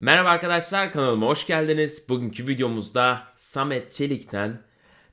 Merhaba arkadaşlar kanalıma hoş geldiniz. Bugünkü videomuzda Samet Çelik'ten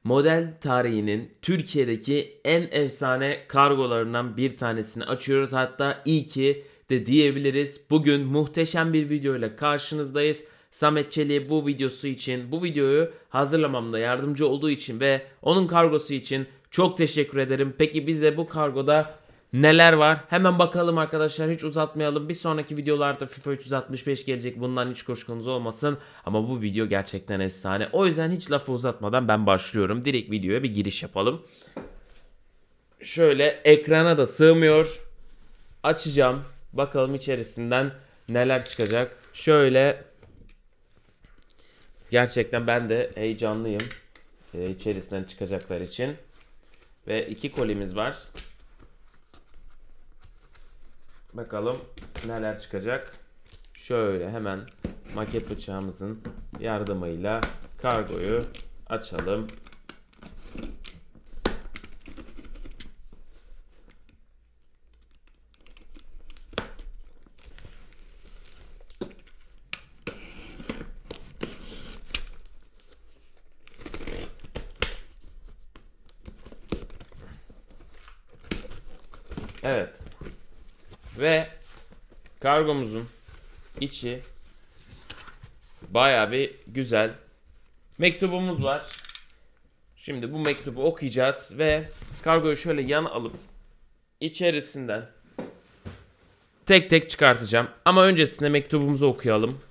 model tarihinin Türkiye'deki en efsane kargolarından bir tanesini açıyoruz. Hatta iyi ki de diyebiliriz. Bugün muhteşem bir video ile karşınızdayız. Samet Çelik'e bu videosu için, bu videoyu hazırlamamda yardımcı olduğu için ve onun kargosu için çok teşekkür ederim. Peki bize bu kargoda neler var? Hemen bakalım arkadaşlar hiç uzatmayalım. Bir sonraki videolarda FIFA 365 gelecek. Bundan hiç kuşkunuz olmasın. Ama bu video gerçekten efsane. O yüzden hiç lafı uzatmadan ben başlıyorum. Direkt videoya bir giriş yapalım. Şöyle ekrana da sığmıyor. Açacağım. Bakalım içerisinden neler çıkacak. Şöyle gerçekten ben de heyecanlıyım. Ee, içerisinden çıkacaklar için. Ve iki kolimiz var. Bakalım neler çıkacak. Şöyle hemen maket bıçağımızın yardımıyla kargoyu açalım. Evet. Ve kargomuzun içi baya bir güzel. Mektubumuz var. Şimdi bu mektubu okuyacağız ve kargoyu şöyle yan alıp içerisinden tek tek çıkartacağım. Ama öncesinde mektubumuzu okuyalım.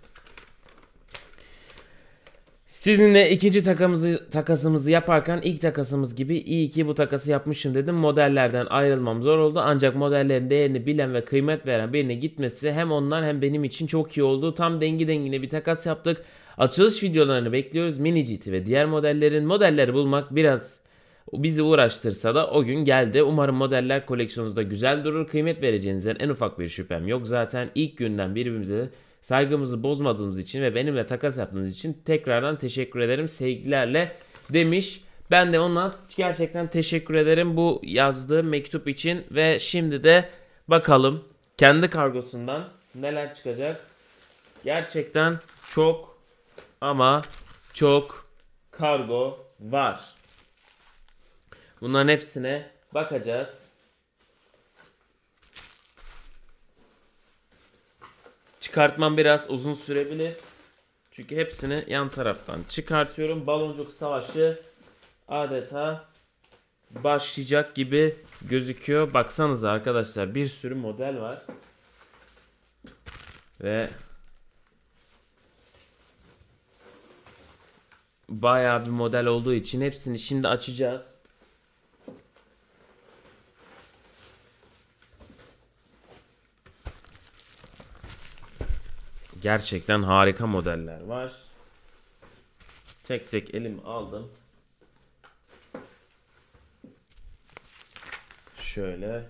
Sizinle ikinci takamızı, takasımızı yaparken ilk takasımız gibi iyi ki bu takası yapmışım dedim. Modellerden ayrılmam zor oldu ancak modellerin değerini bilen ve kıymet veren birine gitmesi hem onlar hem benim için çok iyi oldu. Tam dengi dengine bir takas yaptık. Açılış videolarını bekliyoruz. Mini GT ve diğer modellerin modelleri bulmak biraz bizi uğraştırsa da o gün geldi. Umarım modeller koleksiyonunuzda güzel durur. Kıymet vereceğinizden en ufak bir şüphem yok. Zaten ilk günden birbirimize saygımızı bozmadığımız için ve benimle takas yaptığınız için tekrardan teşekkür ederim sevgilerle demiş. Ben de ona gerçekten teşekkür ederim bu yazdığı mektup için ve şimdi de bakalım kendi kargosundan neler çıkacak. Gerçekten çok ama çok kargo var. Bunların hepsine bakacağız. Çıkartmam biraz uzun sürebilir. Çünkü hepsini yan taraftan çıkartıyorum. Baloncuk savaşı adeta başlayacak gibi gözüküyor. Baksanıza arkadaşlar bir sürü model var. Ve bayağı bir model olduğu için hepsini şimdi açacağız. Gerçekten harika modeller var. Tek tek elim aldım. Şöyle.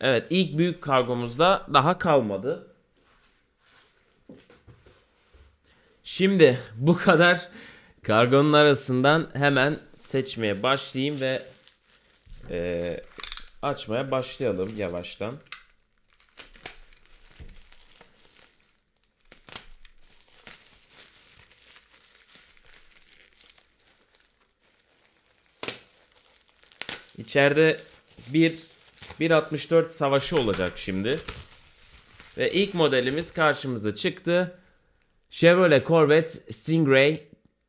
Evet ilk büyük kargomuzda daha kalmadı. Şimdi bu kadar kargonun arasından hemen seçmeye başlayayım ve e, açmaya başlayalım yavaştan. İçeride bir 1.64 savaşı olacak şimdi. Ve ilk modelimiz karşımıza çıktı. Chevrolet Corvette Stingray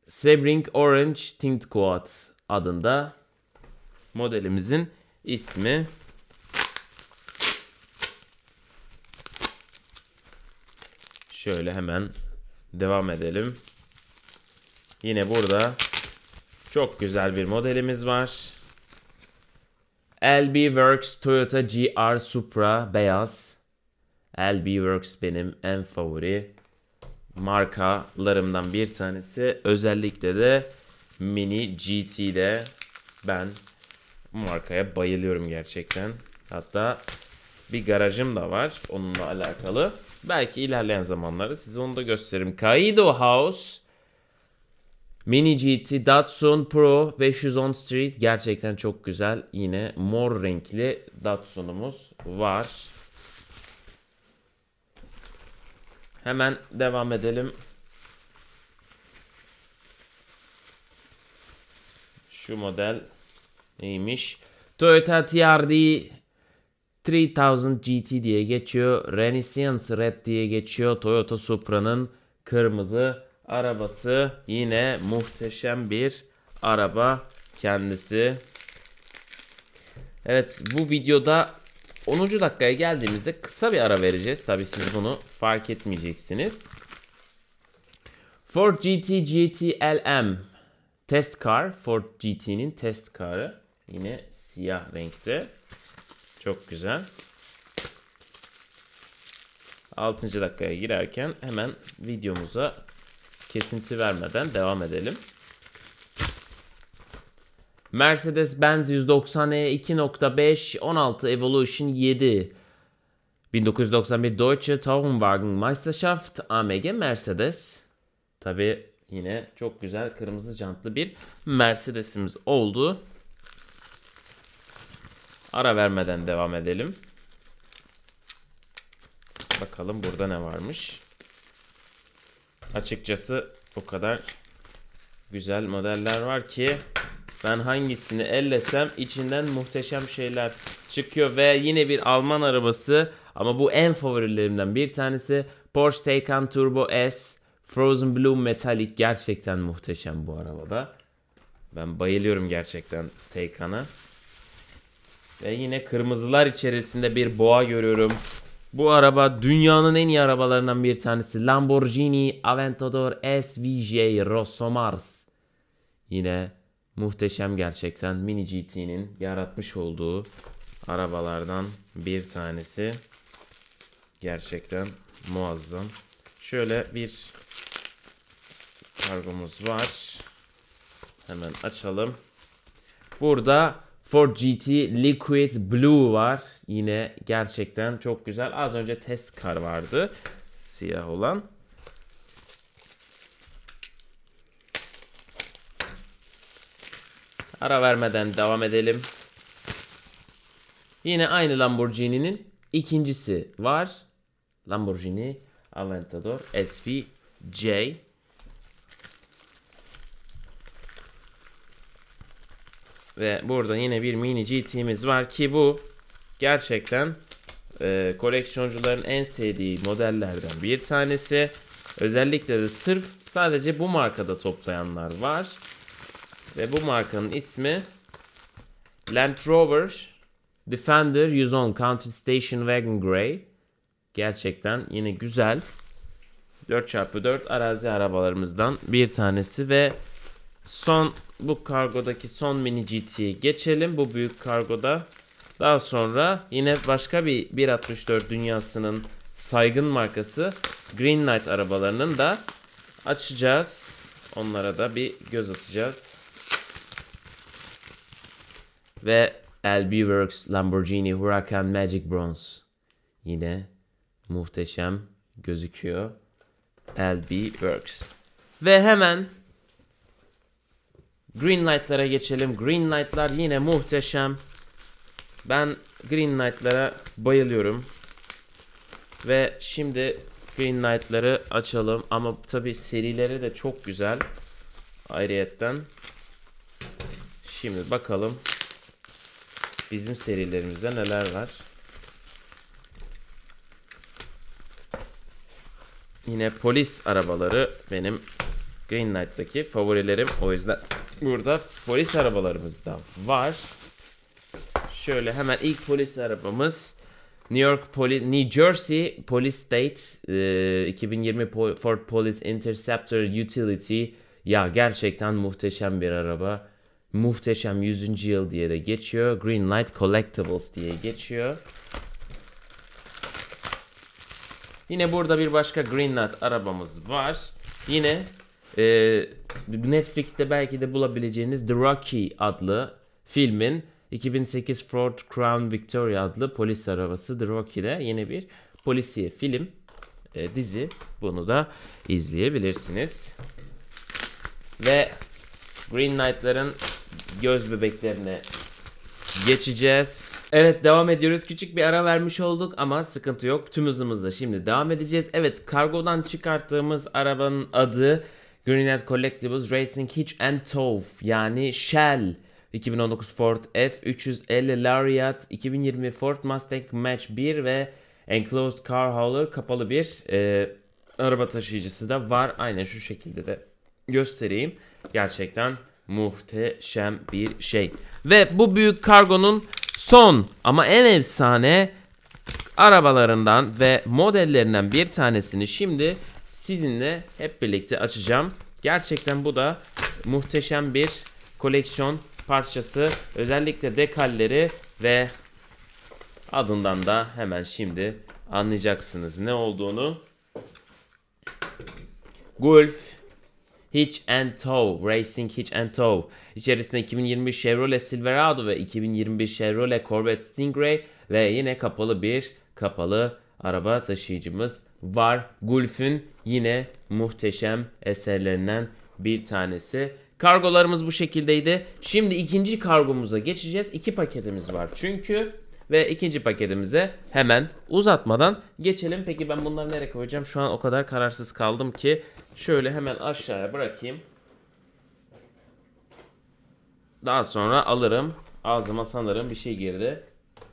Sebring Orange Tint Quad adında modelimizin ismi. Şöyle hemen devam edelim. Yine burada çok güzel bir modelimiz var. LB Works Toyota GR Supra beyaz. LB Works benim en favori markalarımdan bir tanesi. Özellikle de Mini GT'de ben bu markaya bayılıyorum gerçekten. Hatta bir garajım da var onunla alakalı. Belki ilerleyen zamanlarda size onu da gösteririm. Kaido House Mini GT Datsun Pro 510 Street gerçekten çok güzel. Yine mor renkli Datsun'umuz var. Hemen devam edelim. Şu model neymiş? Toyota TRD 3000 GT diye geçiyor. Renaissance Red diye geçiyor. Toyota Supra'nın kırmızı arabası. Yine muhteşem bir araba kendisi. Evet bu videoda 10. dakikaya geldiğimizde kısa bir ara vereceğiz. Tabi siz bunu fark etmeyeceksiniz. Ford GT GT LM test car. Ford GT'nin test car'ı. Yine siyah renkte. Çok güzel. 6. dakikaya girerken hemen videomuza kesinti vermeden devam edelim. Mercedes-Benz 190E 2.5 16 Evolution 7 1991 Deutsche Tourenwagen Meisterschaft AMG Mercedes Tabi yine çok güzel kırmızı jantlı bir Mercedes'imiz oldu. Ara vermeden devam edelim. Bakalım burada ne varmış. Açıkçası o kadar güzel modeller var ki ben hangisini ellesem içinden muhteşem şeyler çıkıyor ve yine bir Alman arabası ama bu en favorilerimden bir tanesi Porsche Taycan Turbo S Frozen Blue Metallic gerçekten muhteşem bu arabada. Ben bayılıyorum gerçekten Taycan'a. Ve yine kırmızılar içerisinde bir boğa görüyorum. Bu araba dünyanın en iyi arabalarından bir tanesi. Lamborghini Aventador SVJ Rosso Mars. Yine muhteşem gerçekten Mini GT'nin yaratmış olduğu arabalardan bir tanesi. Gerçekten muazzam. Şöyle bir kargomuz var. Hemen açalım. Burada Ford GT Liquid Blue var. Yine gerçekten çok güzel. Az önce test car vardı. Siyah olan. Ara vermeden devam edelim. Yine aynı Lamborghini'nin ikincisi var. Lamborghini Aventador SVJ. Ve burada yine bir mini GT'miz var ki bu gerçekten e, koleksiyoncuların en sevdiği modellerden bir tanesi. Özellikle de sırf sadece bu markada toplayanlar var. Ve bu markanın ismi Land Rover Defender 110 Country Station Wagon Grey. Gerçekten yine güzel. 4x4 arazi arabalarımızdan bir tanesi ve son bu kargodaki son mini GT'ye geçelim. Bu büyük kargoda. Daha sonra yine başka bir 1.64 dünyasının saygın markası Green Knight arabalarının da açacağız. Onlara da bir göz atacağız. Ve LB Works Lamborghini Huracan Magic Bronze. Yine muhteşem gözüküyor. LB Works. Ve hemen Green Knight'lara geçelim. Green Knight'lar yine muhteşem. Ben Green Knight'lara bayılıyorum. Ve şimdi Green Knight'ları açalım. Ama tabi serileri de çok güzel. Ayrıyetten. Şimdi bakalım. Bizim serilerimizde neler var. Yine polis arabaları benim Green Knight'taki favorilerim. O yüzden burada polis arabalarımız da var. Şöyle hemen ilk polis arabamız New York Poli New Jersey Police State e, 2020 Ford Police Interceptor Utility ya gerçekten muhteşem bir araba. Muhteşem 100. yıl diye de geçiyor. Green Light Collectibles diye geçiyor. Yine burada bir başka Green Light arabamız var. Yine e, Netflix'te belki de bulabileceğiniz The Rocky adlı filmin 2008 Ford Crown Victoria adlı polis arabası The Rocky'de yine bir polisiye film e, dizi. Bunu da izleyebilirsiniz. Ve Green Knight'ların göz bebeklerine geçeceğiz. Evet devam ediyoruz. Küçük bir ara vermiş olduk ama sıkıntı yok. Tüm hızımızla şimdi devam edeceğiz. Evet kargodan çıkarttığımız arabanın adı Greenlight Collectibles Racing Hitch and Tow yani Shell. 2019 Ford F350 Lariat, 2020 Ford Mustang Match 1 ve Enclosed Car Hauler kapalı bir e, araba taşıyıcısı da var. Aynen şu şekilde de göstereyim. Gerçekten muhteşem bir şey. Ve bu büyük kargonun son ama en efsane arabalarından ve modellerinden bir tanesini şimdi sizinle hep birlikte açacağım. Gerçekten bu da muhteşem bir koleksiyon parçası. Özellikle dekalleri ve adından da hemen şimdi anlayacaksınız ne olduğunu. Golf Hitch and Tow, Racing Hitch and Tow. İçerisinde 2020 Chevrolet Silverado ve 2021 Chevrolet Corvette Stingray ve yine kapalı bir kapalı araba taşıyıcımız var. Golf'ün yine muhteşem eserlerinden bir tanesi. Kargolarımız bu şekildeydi. Şimdi ikinci kargomuza geçeceğiz. İki paketimiz var çünkü ve ikinci paketimize hemen uzatmadan geçelim. Peki ben bunları nereye koyacağım? Şu an o kadar kararsız kaldım ki şöyle hemen aşağıya bırakayım. Daha sonra alırım. Ağzıma sanırım bir şey girdi.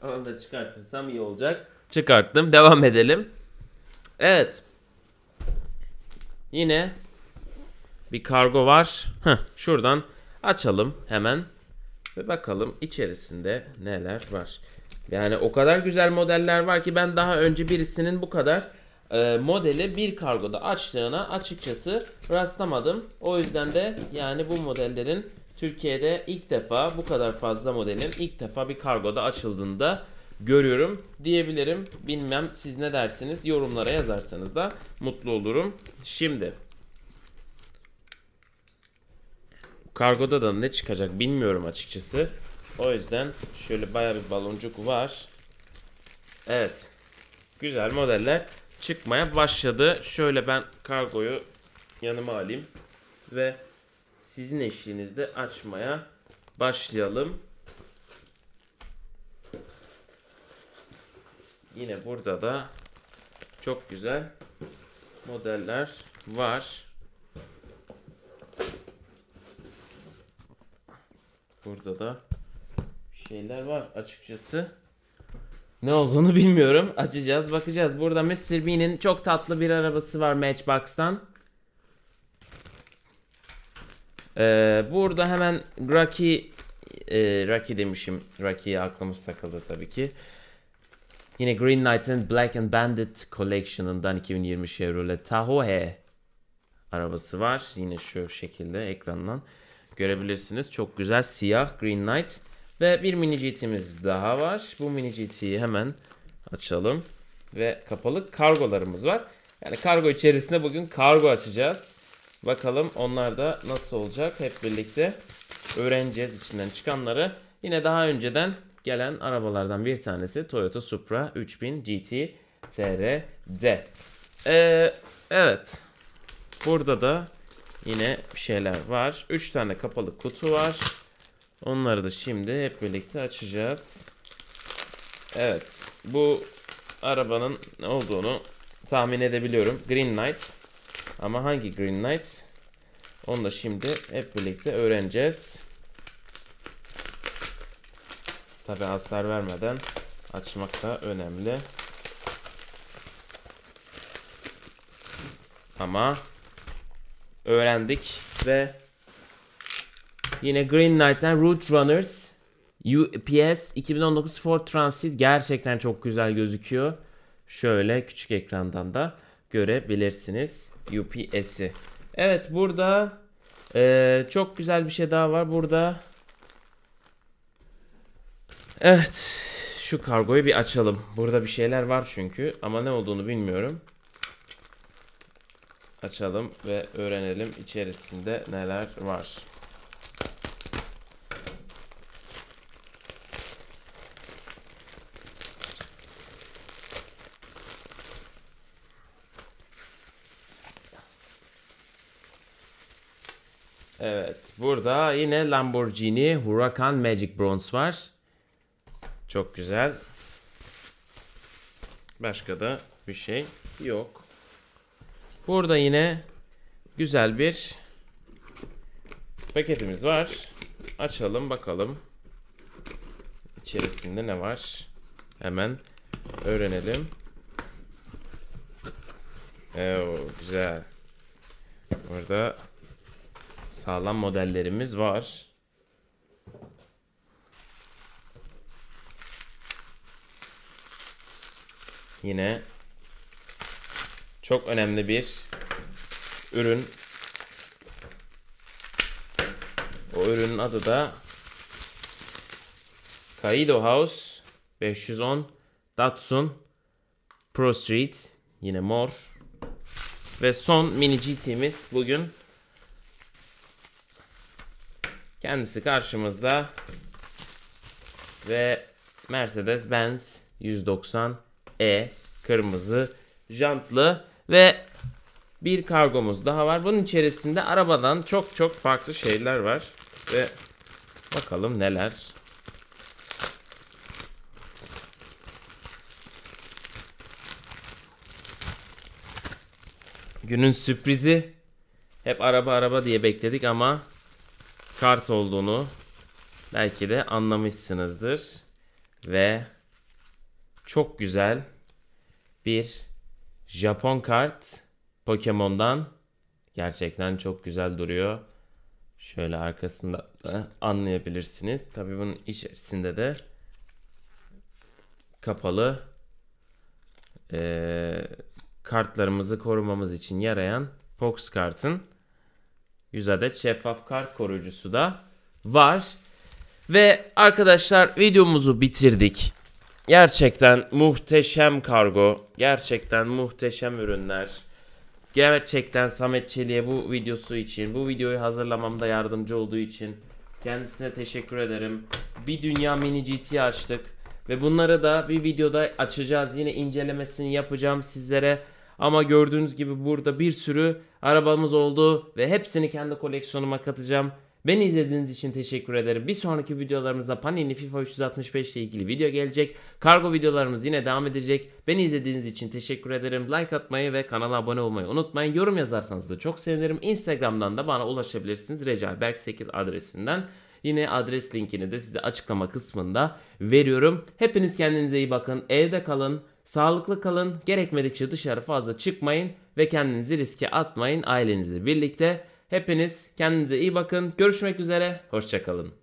Onu da çıkartırsam iyi olacak. Çıkarttım. Devam edelim. Evet. Yine bir kargo var. Heh, şuradan açalım hemen. Ve bakalım içerisinde neler var. Yani o kadar güzel modeller var ki ben daha önce birisinin bu kadar e, modeli bir kargoda açtığına açıkçası rastlamadım. O yüzden de yani bu modellerin Türkiye'de ilk defa bu kadar fazla modelin ilk defa bir kargoda açıldığında görüyorum diyebilirim. Bilmem siz ne dersiniz yorumlara yazarsanız da mutlu olurum. Şimdi kargoda da ne çıkacak bilmiyorum açıkçası. O yüzden şöyle baya bir baloncuk var. Evet. Güzel modeller çıkmaya başladı. Şöyle ben kargoyu yanıma alayım ve sizin eşliğinizde açmaya başlayalım. Yine burada da çok güzel modeller var. Burada da şeyler var açıkçası. Ne olduğunu bilmiyorum. Açacağız, bakacağız. Burada Mr. Bean'in çok tatlı bir arabası var Matchbox'tan. Ee, burada hemen Rocky e, Rocky demişim. Rocky'ye aklımız takıldı tabii ki. Yine Green Knight'ın Black and Bandit Collection'ından 2020 Chevrolet Tahoe arabası var. Yine şu şekilde ekrandan görebilirsiniz. Çok güzel siyah Green Knight. Ve bir mini GT'miz daha var. Bu mini GT'yi hemen açalım. Ve kapalı kargolarımız var. Yani kargo içerisinde bugün kargo açacağız. Bakalım onlar da nasıl olacak hep birlikte öğreneceğiz içinden çıkanları. Yine daha önceden gelen arabalardan bir tanesi Toyota Supra 3000 GT TRD. Ee, evet. Burada da yine bir şeyler var. 3 tane kapalı kutu var. Onları da şimdi hep birlikte açacağız. Evet. Bu arabanın ne olduğunu tahmin edebiliyorum. Green Knight. Ama hangi Green Knight? Onu da şimdi hep birlikte öğreneceğiz. Tabi hasar vermeden açmak da önemli. Ama öğrendik ve yine Green Knight'ten Route Runners UPS 2019 Ford Transit gerçekten çok güzel gözüküyor. Şöyle küçük ekrandan da görebilirsiniz UPS'i. Evet burada e, çok güzel bir şey daha var. Burada Evet şu kargoyu bir açalım. Burada bir şeyler var çünkü ama ne olduğunu bilmiyorum. Açalım ve öğrenelim içerisinde neler var. Evet burada yine Lamborghini Huracan Magic Bronze var. Çok güzel. Başka da bir şey yok. Burada yine güzel bir paketimiz var. Açalım bakalım. İçerisinde ne var? Hemen öğrenelim. Evet, güzel. Burada sağlam modellerimiz var. Yine çok önemli bir ürün. O ürünün adı da Kaido House 510 Datsun Pro Street. Yine mor. Ve son mini GT'miz bugün kendisi karşımızda. Ve Mercedes-Benz 190 E kırmızı jantlı ve bir kargomuz daha var. Bunun içerisinde arabadan çok çok farklı şeyler var ve bakalım neler. Günün sürprizi hep araba araba diye bekledik ama kart olduğunu belki de anlamışsınızdır ve çok güzel bir Japon kart Pokemon'dan gerçekten çok güzel duruyor. Şöyle arkasında da anlayabilirsiniz. Tabii bunun içerisinde de kapalı eee, kartlarımızı korumamız için yarayan Pox kartın 100 adet şeffaf kart koruyucusu da var. Ve arkadaşlar videomuzu bitirdik. Gerçekten muhteşem kargo. Gerçekten muhteşem ürünler. Gerçekten Samet Çelik'e bu videosu için, bu videoyu hazırlamamda yardımcı olduğu için kendisine teşekkür ederim. Bir dünya mini GT açtık ve bunları da bir videoda açacağız. Yine incelemesini yapacağım sizlere. Ama gördüğünüz gibi burada bir sürü arabamız oldu ve hepsini kendi koleksiyonuma katacağım. Beni izlediğiniz için teşekkür ederim. Bir sonraki videolarımızda Panini FIFA 365 ile ilgili video gelecek. Kargo videolarımız yine devam edecek. Beni izlediğiniz için teşekkür ederim. Like atmayı ve kanala abone olmayı unutmayın. Yorum yazarsanız da çok sevinirim. Instagram'dan da bana ulaşabilirsiniz. Recai Berk 8 adresinden. Yine adres linkini de size açıklama kısmında veriyorum. Hepiniz kendinize iyi bakın. Evde kalın. Sağlıklı kalın. Gerekmedikçe dışarı fazla çıkmayın ve kendinizi riske atmayın ailenizle birlikte. Hepiniz kendinize iyi bakın. Görüşmek üzere. Hoşçakalın.